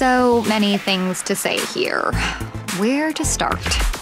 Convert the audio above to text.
so many things to say here. Where to start?